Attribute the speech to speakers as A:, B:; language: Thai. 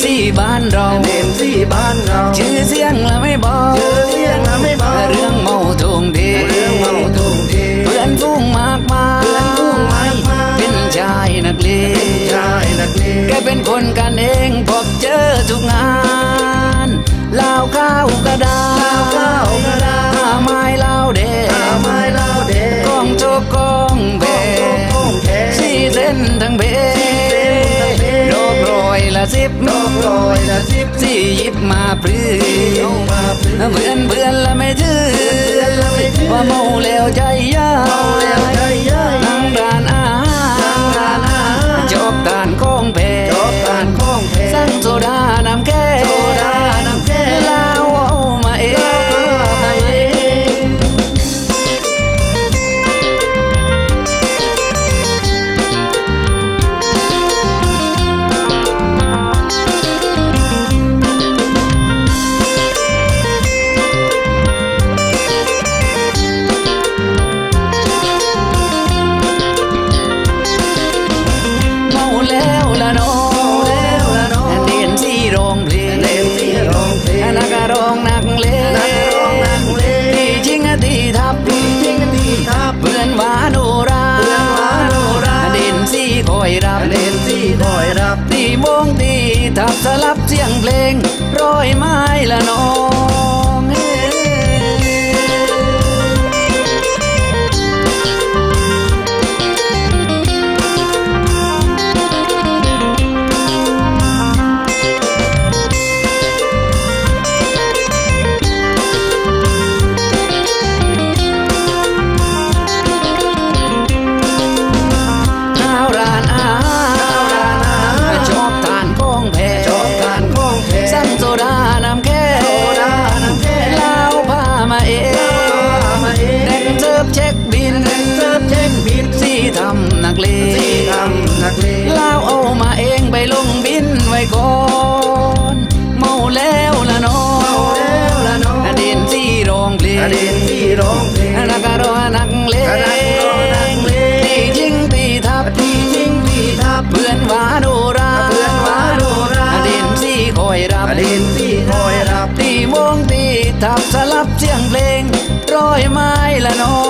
A: เด่นที่บ้านเรา
B: เด่นที่บ้านเรา
A: ชื่อเสียงละไม่บอก
B: ชื่อเสียงละไม่บอก
A: เรื่องเมาทงเท
B: เรื่องเมาทุ่งเท
A: เพื่อนฟุ้งมากมาย
B: เพื่อนฟุ้งมากมาย
A: เป็นชายนักเลง
B: ชายนักเลง
A: แกเป็นคนกันเองพบเจอ สิบดอกล
B: อยละสิบ
A: สี่หยิบมาพรื้
B: เอามาพลื้
A: เพื่อนเพื่อนละไม่ถือ
B: เพื่อนละไม่ถือ
A: ว่าเมาแล้วใจ งตีทับสลับเสียงเพลงร้อยไม้ละน้อ ก่อนเมาแล้วละน้อง
B: เมาแล้วละน้อง
A: อดีตที่โรงเพลง
B: เด่นที่ร้องเพลง
A: นักร้องนักเลง
B: นักร้องนักเลง
A: ตีจริงตีทับ
B: ที่จริงที่ทับ
A: เพื่อนหวาโนรา
B: เพื่อนหวาโนรา
A: อดีตที่คอยรับ
B: เด่นที่คอยรับ
A: ตีวงตีทับสลับเสียงเพลงร้อยไม้ละน้อง